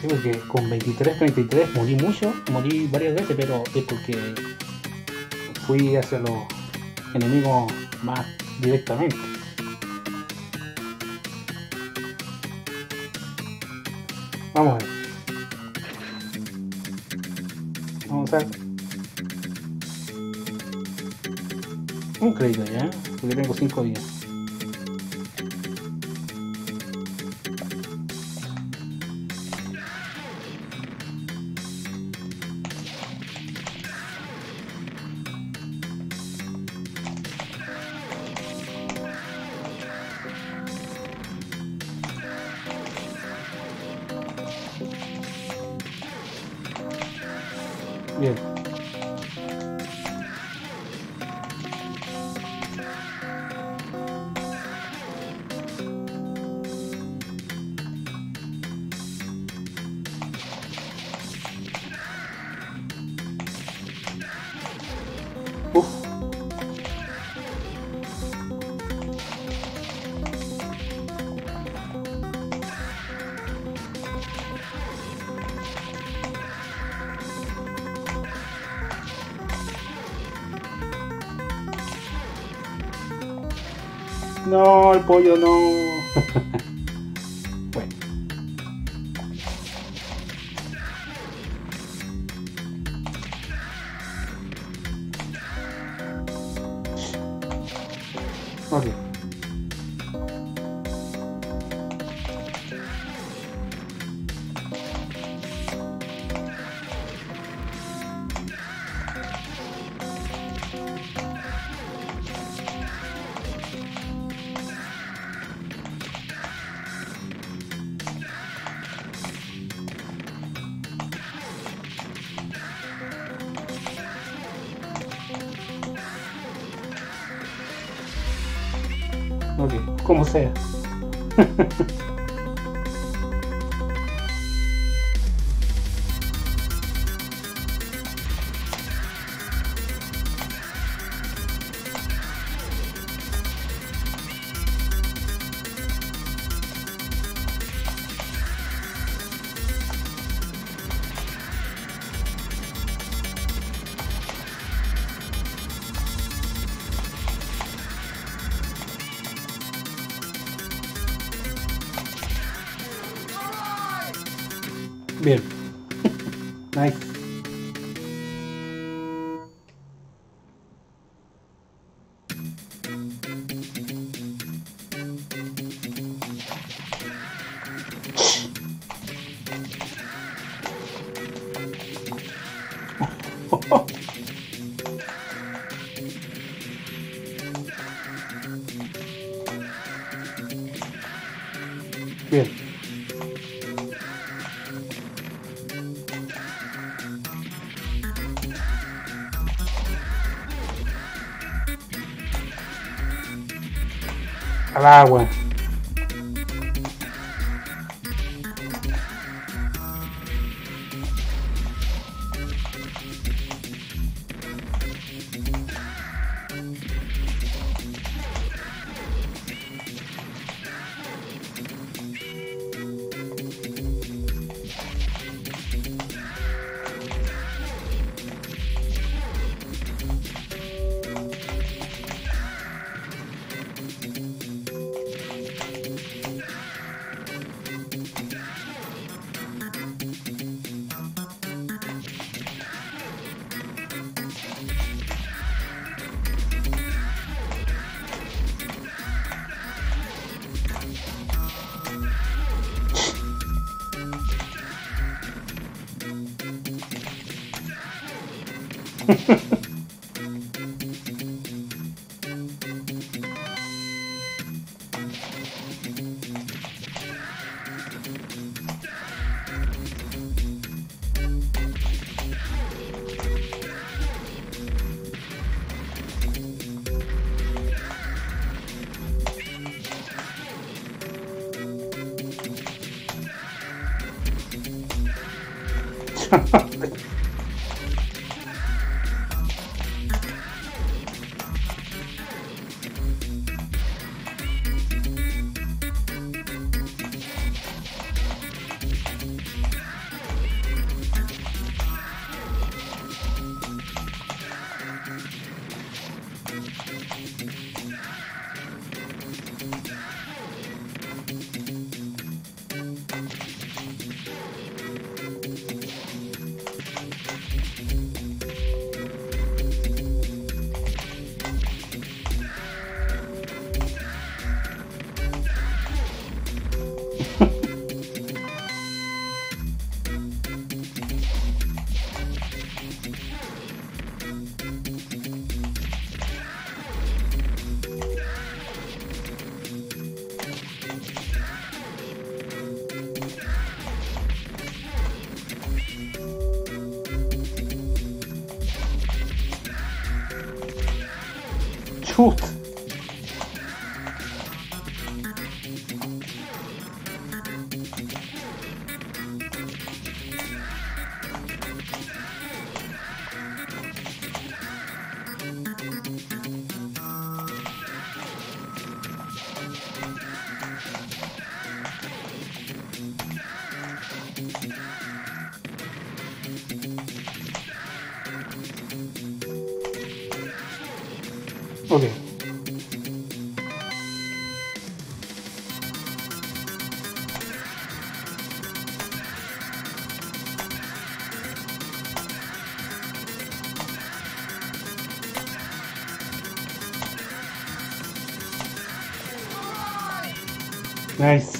Sí, porque con 23, 33 morí mucho, morí varias veces, pero es porque fui hacia los enemigos más directamente. Vamos a ver. Vamos a ver. Un crédito ya, porque tengo 5 días. No, el pollo no. Ha ha ha. 啊！我。Ha ha ha. Nice.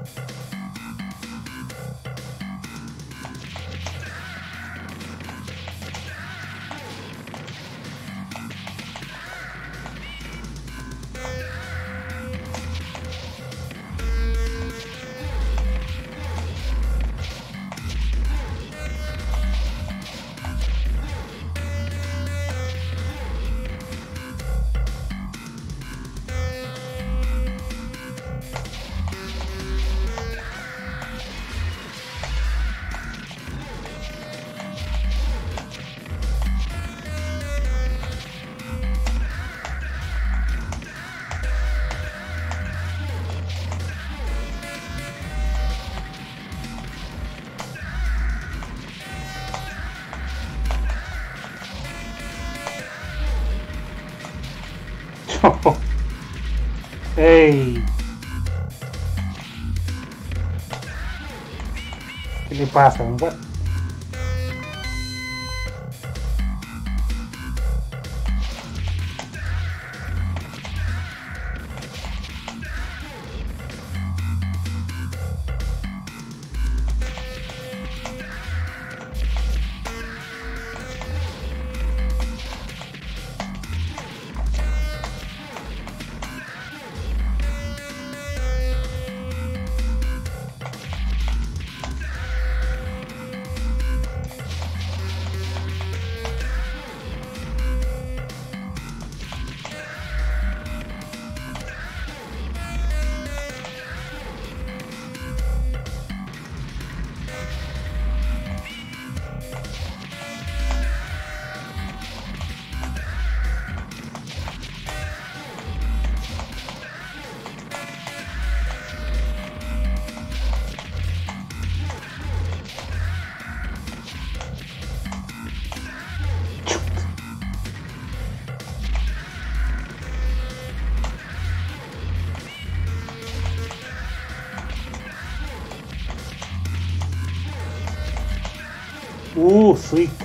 Ok. ¡Ey! ¿Qué le pasa? Uh, sweet.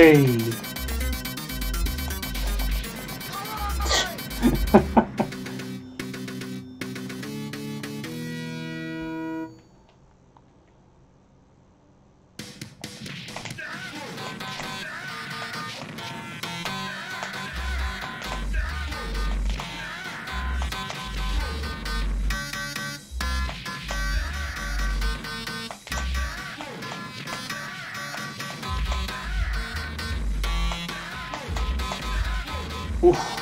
Hey. Uf.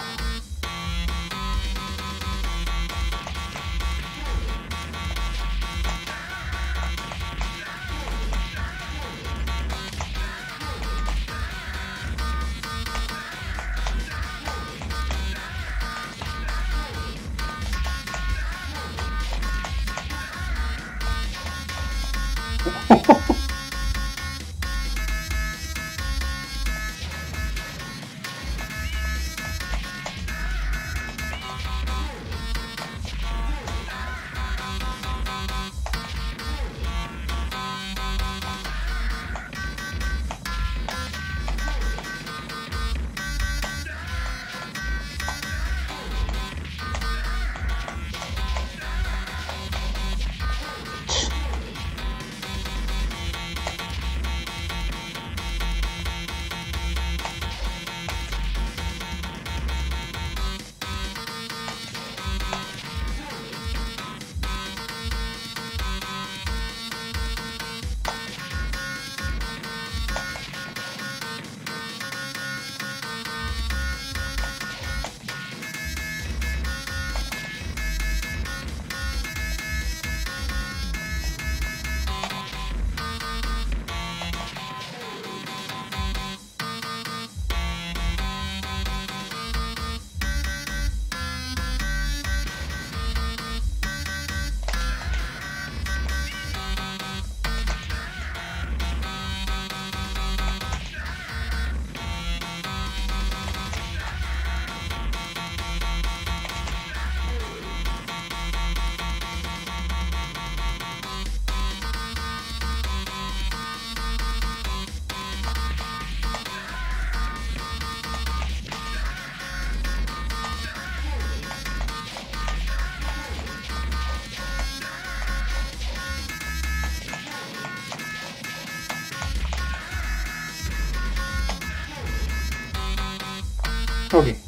收听。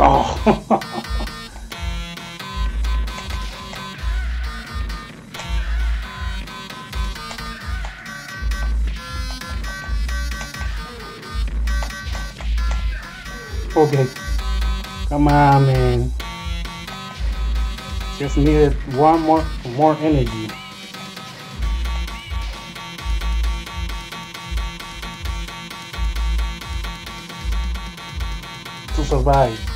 Oh. okay. Come on, man. Just needed one more, more energy. To survive.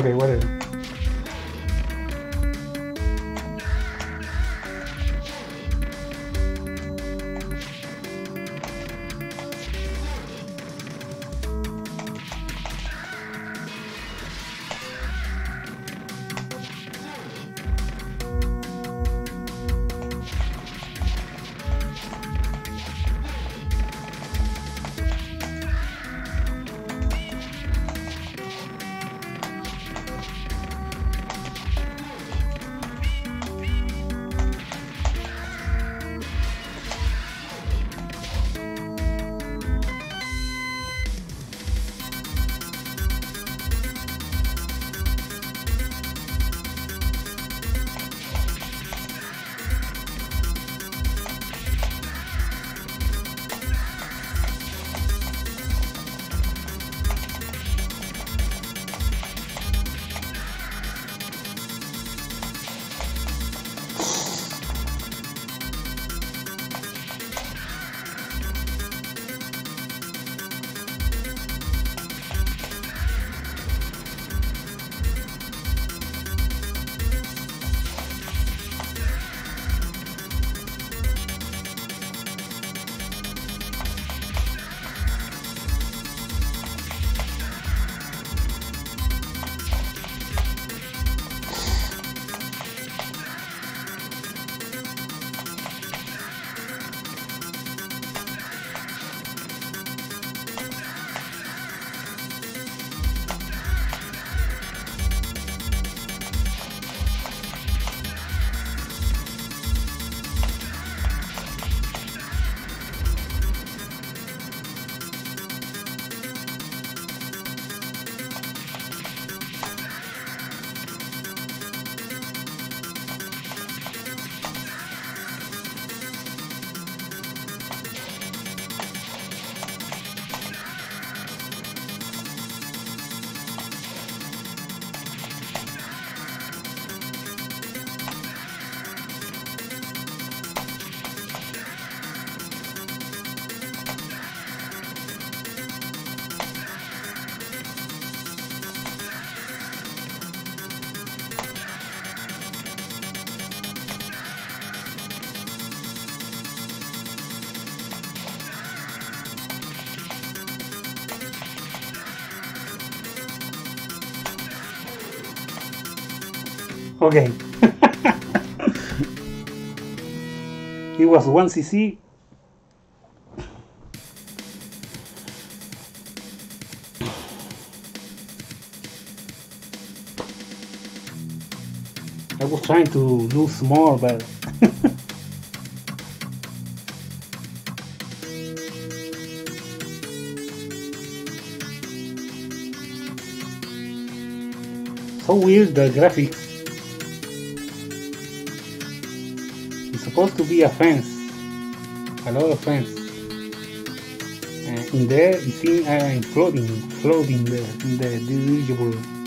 Okay, whatever. Okay. it was 1 cc. I was trying to lose more, but so weird the graphics. Supposed to be a fence, a lot of fence. And in there, you see I'm floating, floating the, the dirigible.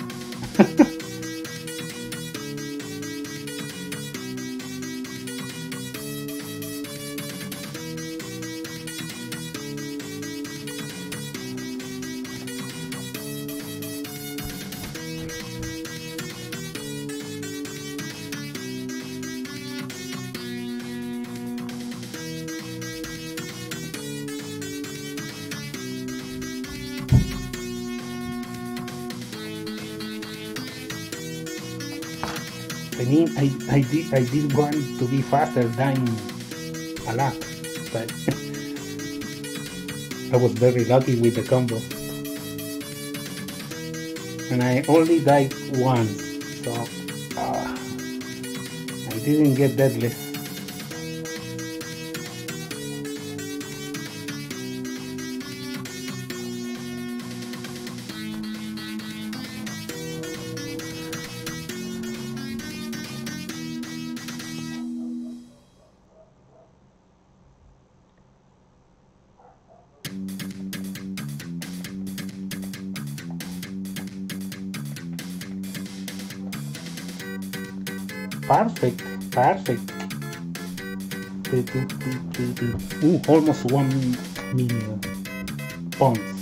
Mean, I, I did I did want to be faster than a lot, but I was very lucky with the combo, and I only died once, so uh, I didn't get deadlift. Perfect, perfect. Ooh, uh, almost one million pounds.